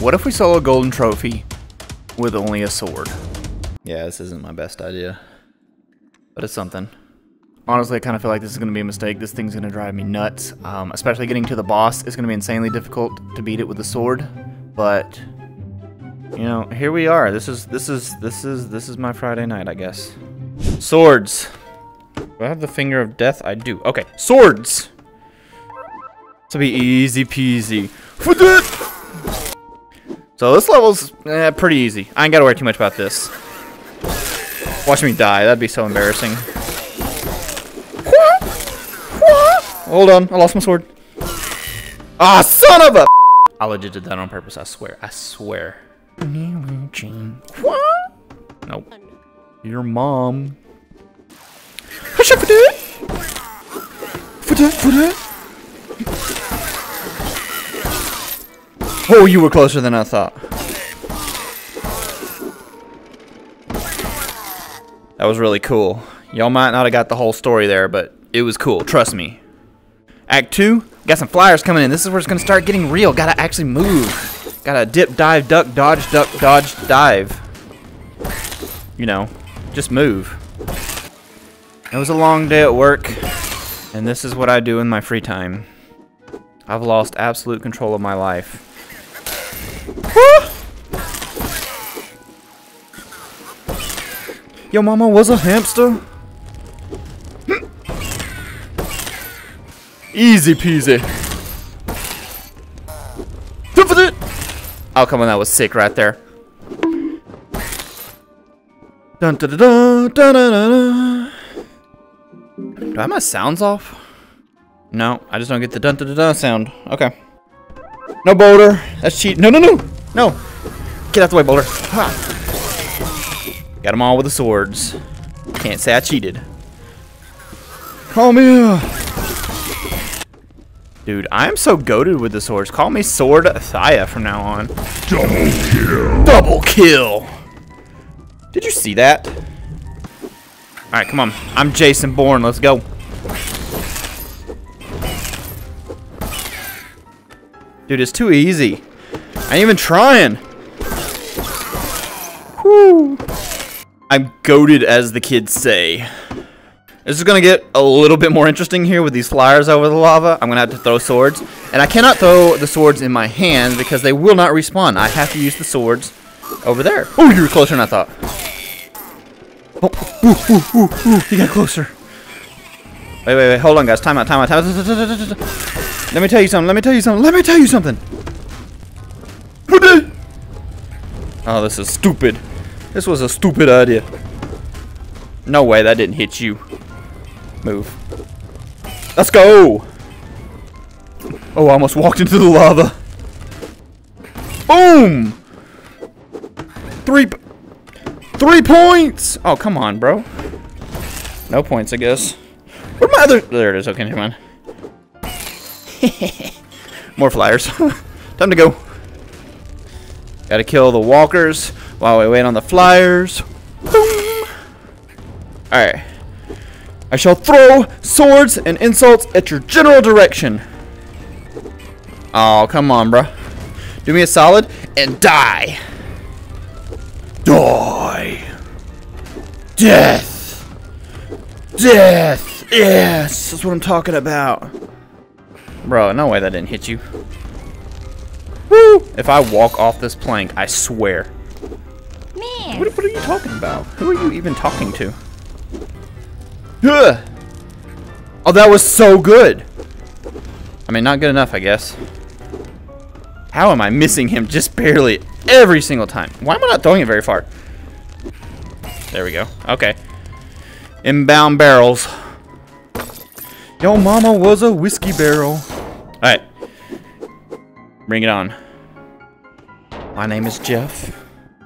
What if we solo a golden trophy with only a sword? Yeah, this isn't my best idea. But it's something. Honestly, I kind of feel like this is going to be a mistake. This thing's going to drive me nuts. Um, especially getting to the boss. It's going to be insanely difficult to beat it with a sword. But, you know, here we are. This is, this is, this is, this is my Friday night, I guess. Swords. Do I have the finger of death? I do. Okay, swords. This will be easy peasy. So this level's eh, pretty easy. I ain't gotta worry too much about this. Watch me die. That'd be so embarrassing. Hold on. I lost my sword. Ah, son of a... I legit did that on purpose. I swear. I swear. Nope. Your mom. Oh, you were closer than I thought. That was really cool. Y'all might not have got the whole story there, but it was cool. Trust me. Act 2, got some flyers coming in. This is where it's going to start getting real. Gotta actually move. Gotta dip, dive, duck, dodge, duck, dodge, dive. You know, just move. It was a long day at work, and this is what I do in my free time. I've lost absolute control of my life. Your mama was a hamster? Easy peasy. Oh, come on, that was sick right there. Dun, dun, dun, dun, dun, dun. Do I have my sounds off? No, I just don't get the dun dun dun, dun sound. Okay. No boulder. That's cheat. No, no, no. No. Get out the way, boulder. Ha. Got them all with the swords. Can't say I cheated. Call me. Uh... Dude, I am so goaded with the swords. Call me Sword Thaya from now on. Double kill. Double kill. Did you see that? Alright, come on. I'm Jason Bourne. Let's go. Dude, it's too easy. I ain't even trying. Whew. I'm goaded, as the kids say. This is gonna get a little bit more interesting here with these flyers over the lava. I'm gonna have to throw swords. And I cannot throw the swords in my hand because they will not respawn. I have to use the swords over there. Oh, you were closer than I thought. Oh, ooh, ooh, ooh, ooh. You got closer. Wait, wait, wait. Hold on, guys. Time out, time out, time out. Let me tell you something. Let me tell you something. Let me tell you something. Oh, this is stupid. This was a stupid idea. No way, that didn't hit you. Move. Let's go! Oh, I almost walked into the lava. Boom! Three... Three points! Oh, come on, bro. No points, I guess. Where my other... There it is. Okay, never mind. More flyers. Time to go. Gotta kill the walkers while we wait on the flyers. Alright. I shall throw swords and insults at your general direction. Oh, come on, bro. Do me a solid and die. Die. Death. Death. Yes, that's what I'm talking about. Bro, no way that didn't hit you. Woo! If I walk off this plank, I swear. Man. What, what are you talking about? Who are you even talking to? Ugh. Oh, that was so good. I mean, not good enough, I guess. How am I missing him just barely every single time? Why am I not throwing it very far? There we go. Okay. Inbound barrels. Yo mama was a whiskey barrel. Alright. Bring it on. My name is Jeff.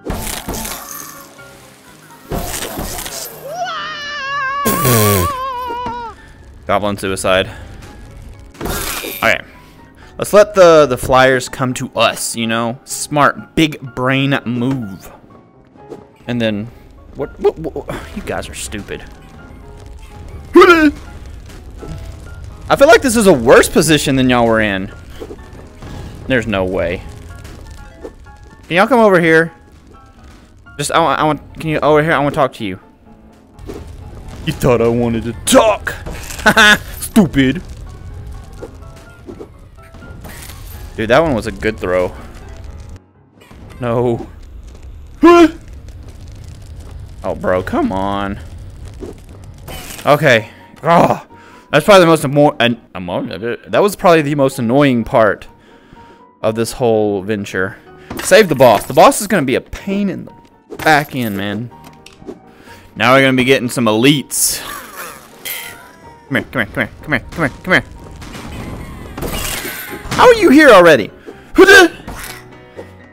Goblin suicide. Okay. Let's let the, the flyers come to us, you know? Smart, big brain move. And then... What, what, what You guys are stupid. I feel like this is a worse position than y'all were in. There's no way. Can y'all come over here? Just, I want, I want, can you, over here, I want to talk to you. You thought I wanted to talk? Haha, stupid. Dude, that one was a good throw. No. oh, bro, come on. Okay. Oh, that's probably the most annoying. An that was probably the most annoying part of this whole venture. Save the boss. The boss is gonna be a pain in the back end, man. Now we're gonna be getting some elites. Come here, come here, come here, come here, come here, come here. How are you here already?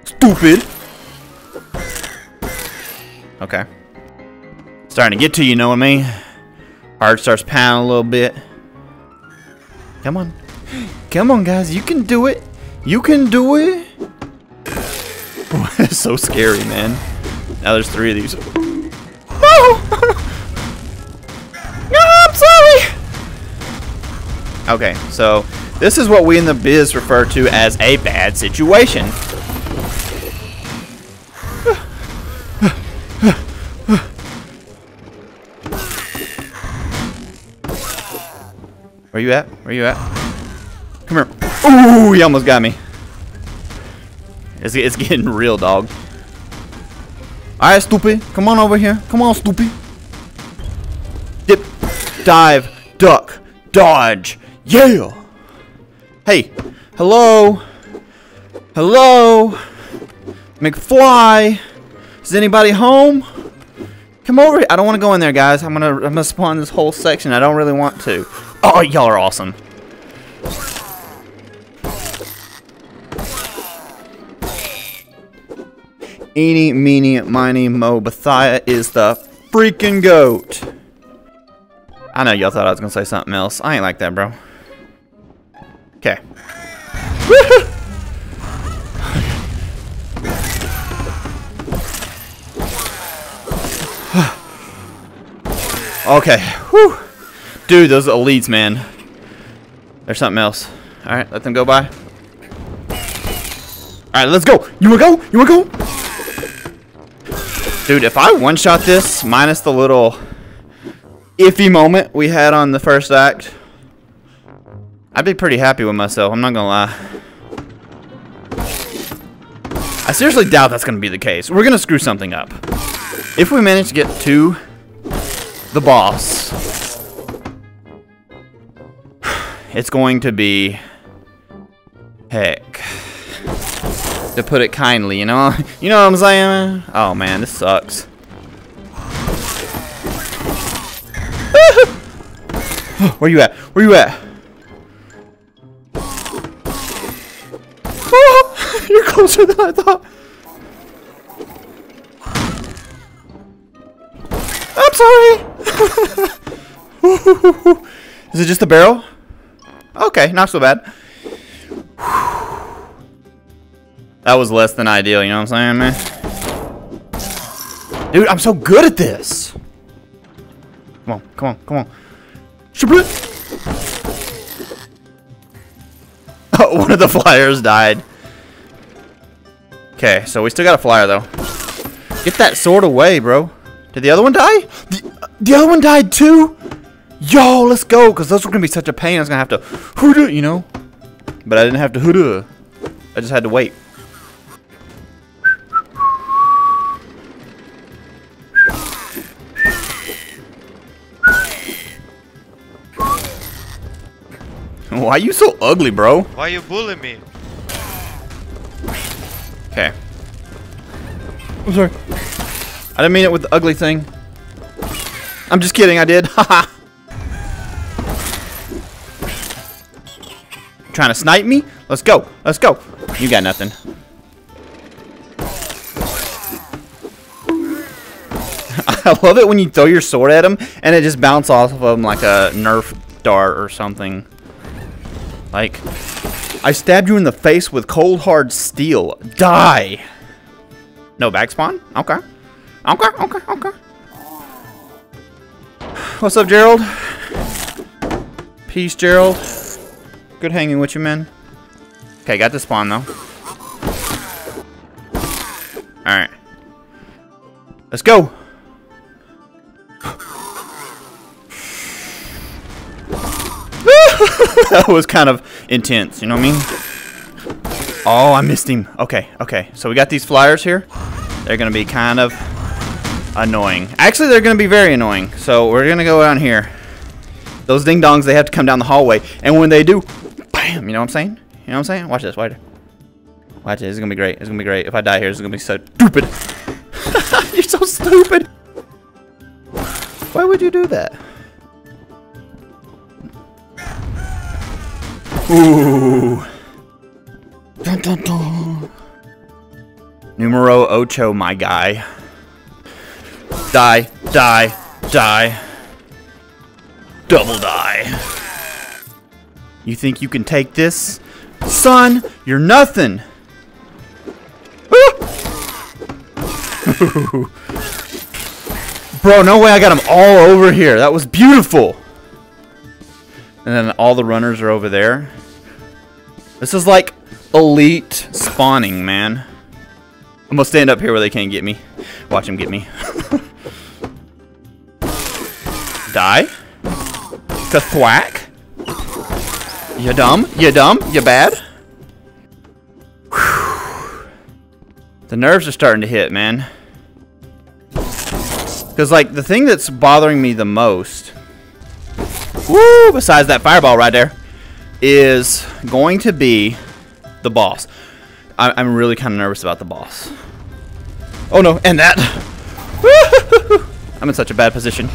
Stupid. Okay. Starting to get to you, know what I mean? Heart starts pounding a little bit. Come on. Come on, guys. You can do it. You can do it. it's so scary, man. Now there's three of these. No! no, I'm sorry! Okay, so this is what we in the biz refer to as a bad situation. Where you at? Where you at? Ooh, he almost got me. It's, it's getting real, dog. Alright, stupid. Come on over here. Come on, stupid. Dip, dive, duck, dodge. Yeah! Hey, hello? Hello? McFly? Is anybody home? Come over here. I don't want to go in there, guys. I'm gonna I'm gonna spawn this whole section. I don't really want to. Oh, y'all are awesome. Eeny, meeny, miny, mo, Boethiah is the freaking goat. I know y'all thought I was gonna say something else. I ain't like that, bro. Okay. okay. Whew. Dude, those elites, man. There's something else. Alright, let them go by. Alright, let's go. You wanna go? You wanna go? Dude, if I one-shot this, minus the little iffy moment we had on the first act, I'd be pretty happy with myself. I'm not gonna lie. I seriously doubt that's gonna be the case. We're gonna screw something up. If we manage to get to the boss, it's going to be heck. To put it kindly, you know? You know what I'm saying? Oh man, this sucks. Where you at? Where you at? You're closer than I thought. I'm sorry. Is it just a barrel? Okay, not so bad. That was less than ideal, you know what I'm saying, man? Dude, I'm so good at this. Come on, come on, come on. Oh, one of the flyers died. Okay, so we still got a flyer, though. Get that sword away, bro. Did the other one die? The, the other one died, too? Yo, let's go, because those were going to be such a pain. I was going to have to hoodoo, you know? But I didn't have to hoodoo. I just had to wait. Why are you so ugly, bro? Why you bullying me? Okay. I'm sorry. I didn't mean it with the ugly thing. I'm just kidding, I did. Haha. Trying to snipe me? Let's go. Let's go. You got nothing. I love it when you throw your sword at him and it just bounces off of him like a Nerf dart or something. Like, I stabbed you in the face with cold hard steel. Die! No back spawn? Okay. Okay, okay, okay. What's up, Gerald? Peace, Gerald. Good hanging with you, man. Okay, got the spawn, though. Alright. Let's go. that was kind of intense, you know what I mean? Oh, I missed him. Okay, okay. So we got these flyers here. They're going to be kind of annoying. Actually, they're going to be very annoying. So we're going to go down here. Those ding-dongs, they have to come down the hallway. And when they do, bam, you know what I'm saying? You know what I'm saying? Watch this, watch. Watch it, this is going to be great. It's going to be great. If I die here, it's going to be so stupid. You're so stupid. Why would you do that? Ooh. Dun, dun, dun. Numero ocho, my guy. Die, die, die. Double die. You think you can take this? Son, you're nothing. Bro, no way I got them all over here. That was beautiful. And then all the runners are over there. This is like elite spawning, man. I'm gonna stand up here where they can't get me. Watch them get me. Die. Kathwack. You dumb? You dumb? You bad? The nerves are starting to hit, man. Because, like, the thing that's bothering me the most Woo! Besides that fireball right there, is going to be the boss. I am really kind of nervous about the boss. Oh no, and that. I'm in such a bad position.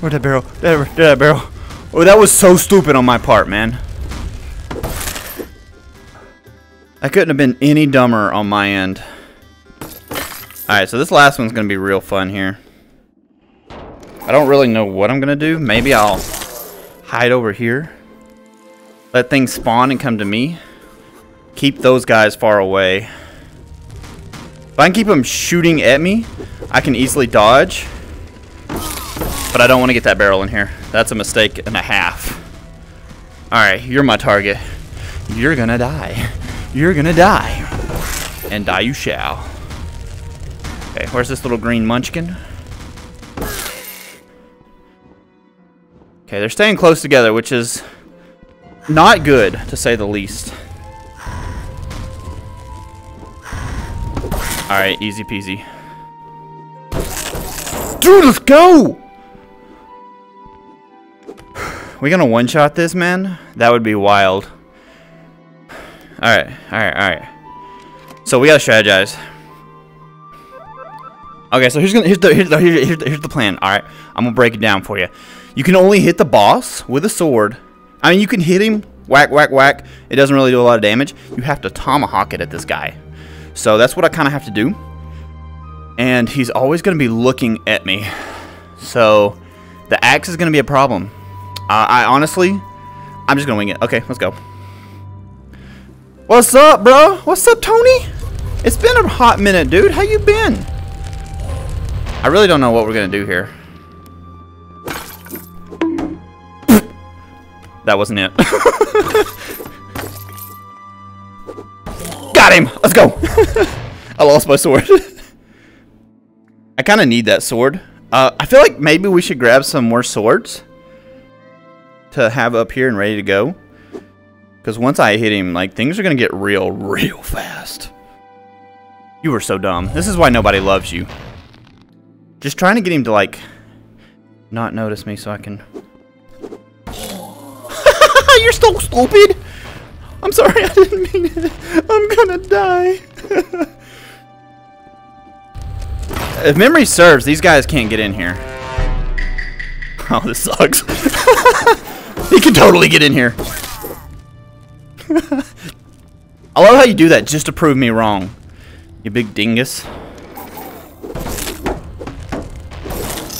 Where'd that barrel? There, that barrel. Oh, that was so stupid on my part, man. I couldn't have been any dumber on my end. Alright, so this last one's going to be real fun here. I don't really know what I'm going to do. Maybe I'll hide over here. Let things spawn and come to me. Keep those guys far away. If I can keep them shooting at me, I can easily dodge. But I don't want to get that barrel in here. That's a mistake and a half. Alright, you're my target. You're gonna die. You're gonna die. And die you shall. Okay, where's this little green munchkin? Okay, they're staying close together, which is not good, to say the least. Alright, easy peasy. Dude, let's go! We gonna one-shot this, man? That would be wild. Alright, alright, alright. So we gotta strategize. Okay, so here's gonna here's the here's the here's the, here's the plan. All right, I'm gonna break it down for you. You can only hit the boss with a sword. I mean, you can hit him, whack, whack, whack. It doesn't really do a lot of damage. You have to tomahawk it at this guy. So that's what I kind of have to do. And he's always to be looking at me. So the axe is to be a problem. Uh, I honestly, I'm just to wing it. Okay, let's go. What's up, bro? What's up, Tony? It's been a hot minute, dude. How you been? I really don't know what we're going to do here. That wasn't it. Got him! Let's go! I lost my sword. I kind of need that sword. Uh, I feel like maybe we should grab some more swords to have up here and ready to go. Because once I hit him, like, things are going to get real, real fast. You were so dumb. This is why nobody loves you. Just trying to get him to, like, not notice me so I can you're so stupid. I'm sorry, I didn't mean it. I'm gonna die. if memory serves, these guys can't get in here. Oh, this sucks. he can totally get in here. I love how you do that just to prove me wrong. You big dingus.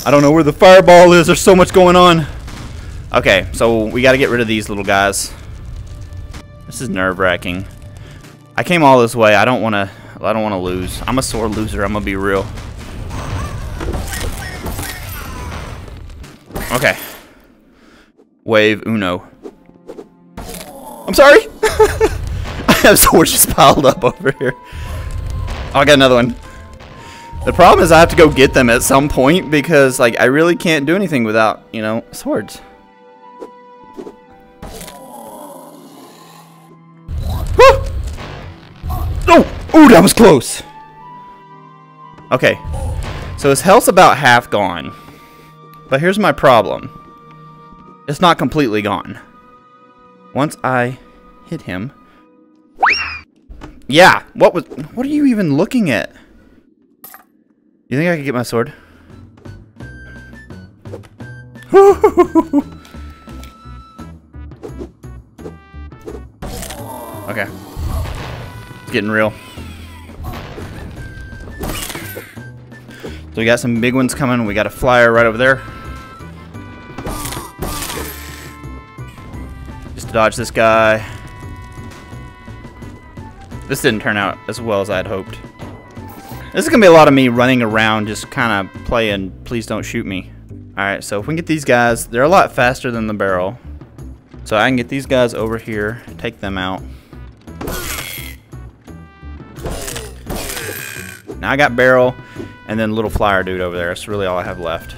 I don't know where the fireball is. There's so much going on. Okay, so we got to get rid of these little guys. This is nerve-wracking. I came all this way. I don't want to. I don't want to lose. I'm a sore loser. I'm gonna be real. Okay. Wave Uno. I'm sorry. I have swords just piled up over here. Oh, I got another one. The problem is I have to go get them at some point because like I really can't do anything without, you know, swords. Oh! Ooh, that was close! Okay. So his health's about half gone. But here's my problem. It's not completely gone. Once I hit him... Yeah! What was... What are you even looking at? You think I could get my sword? okay. It's getting real. So we got some big ones coming. We got a flyer right over there. Just to dodge this guy. This didn't turn out as well as I had hoped. This is going to be a lot of me running around just kind of playing please don't shoot me. Alright, so if we get these guys, they're a lot faster than the barrel. So I can get these guys over here, take them out. Now I got barrel and then little flyer dude over there. That's really all I have left.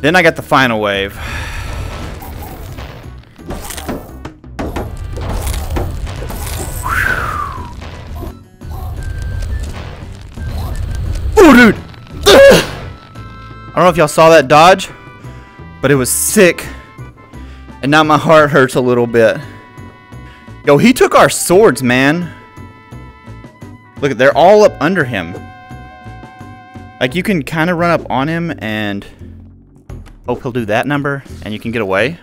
Then I got the final wave. Oh, dude! I don't know if y'all saw that dodge, but it was sick. And now my heart hurts a little bit. Yo, he took our swords, man. Look, they're all up under him. Like, you can kind of run up on him and hope he'll do that number, and you can get away.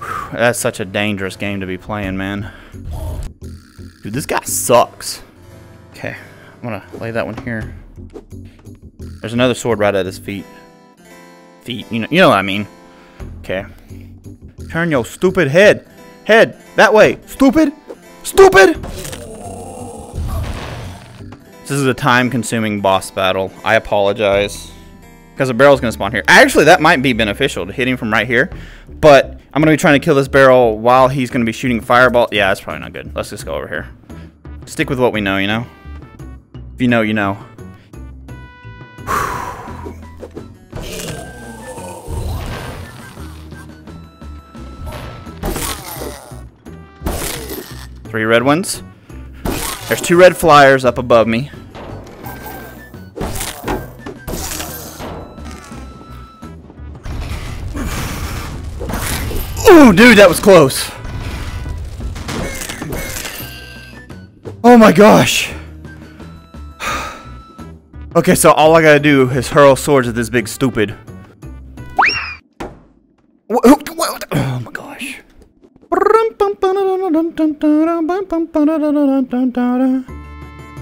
Whew, that's such a dangerous game to be playing, man. Dude, this guy sucks. Okay, I'm gonna lay that one here. There's another sword right at his feet. Feet, you know, you know what I mean. Okay. Turn your stupid head. Head, that way. Stupid. Stupid! This is a time-consuming boss battle. I apologize. Because a barrel's going to spawn here. Actually, that might be beneficial to hit him from right here. But I'm going to be trying to kill this barrel while he's going to be shooting fireball. Yeah, that's probably not good. Let's just go over here. Stick with what we know, you know? If you know, you know. Three red ones. There's two red flyers up above me. Ooh, dude, that was close. Oh my gosh. Okay, so all I gotta do is hurl swords at this big stupid.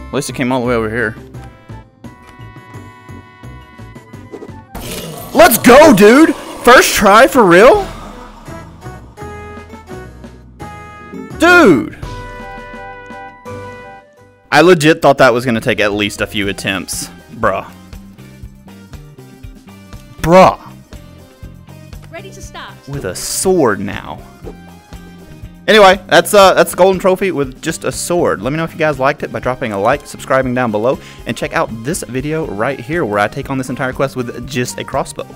At least it came all the way over here. Let's go, dude! First try for real? Dude! I legit thought that was going to take at least a few attempts. Bruh. Bruh. Ready to start. With a sword now. Anyway, that's uh that's the golden trophy with just a sword. Let me know if you guys liked it by dropping a like, subscribing down below, and check out this video right here where I take on this entire quest with just a crossbow.